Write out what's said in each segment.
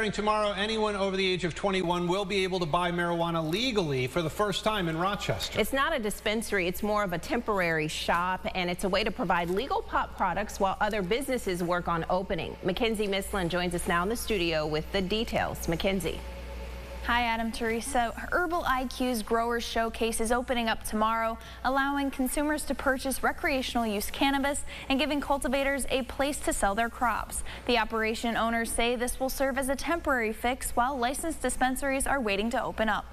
starting tomorrow, anyone over the age of 21 will be able to buy marijuana legally for the first time in Rochester. It's not a dispensary, it's more of a temporary shop, and it's a way to provide legal pot products while other businesses work on opening. Mackenzie Mislin joins us now in the studio with the details. Mackenzie. Hi, Adam Teresa. Herbal IQ's Growers Showcase is opening up tomorrow, allowing consumers to purchase recreational use cannabis and giving cultivators a place to sell their crops. The operation owners say this will serve as a temporary fix while licensed dispensaries are waiting to open up.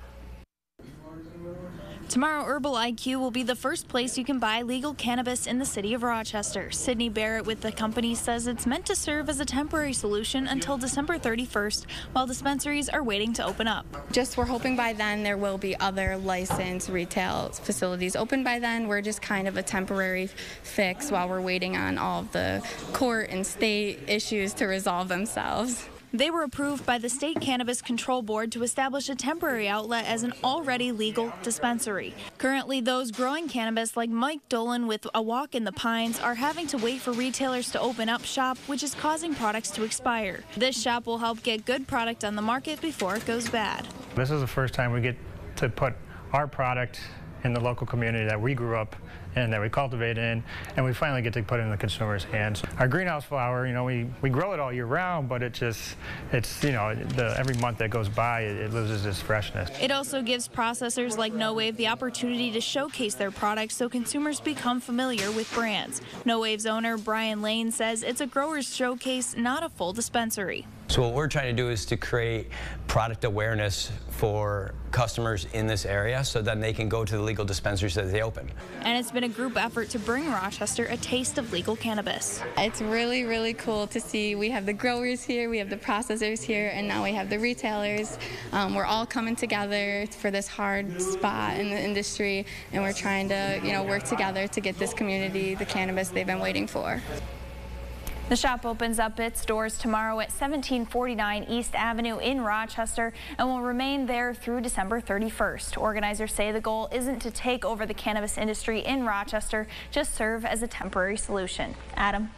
Tomorrow, Herbal IQ will be the first place you can buy legal cannabis in the city of Rochester. Sydney Barrett with the company says it's meant to serve as a temporary solution until December 31st, while dispensaries are waiting to open up. Just we're hoping by then there will be other licensed retail facilities open by then. We're just kind of a temporary fix while we're waiting on all of the court and state issues to resolve themselves. They were approved by the State Cannabis Control Board to establish a temporary outlet as an already legal dispensary. Currently, those growing cannabis, like Mike Dolan with A Walk in the Pines, are having to wait for retailers to open up shop, which is causing products to expire. This shop will help get good product on the market before it goes bad. This is the first time we get to put our product in the local community that we grew up in, that we cultivate in, and we finally get to put it in the consumer's hands. Our greenhouse flower, you know, we, we grow it all year round, but it just, it's, you know, the, every month that goes by, it, it loses its freshness. It also gives processors like No Wave the opportunity to showcase their products so consumers become familiar with brands. No Wave's owner, Brian Lane, says it's a grower's showcase, not a full dispensary. So what we're trying to do is to create product awareness for customers in this area so then they can go to the legal dispensaries that they open. And it's been a group effort to bring Rochester a taste of legal cannabis. It's really, really cool to see. We have the growers here, we have the processors here, and now we have the retailers. Um, we're all coming together for this hard spot in the industry, and we're trying to, you know, work together to get this community the cannabis they've been waiting for. The shop opens up its doors tomorrow at 1749 East Avenue in Rochester and will remain there through December 31st. Organizers say the goal isn't to take over the cannabis industry in Rochester, just serve as a temporary solution. Adam.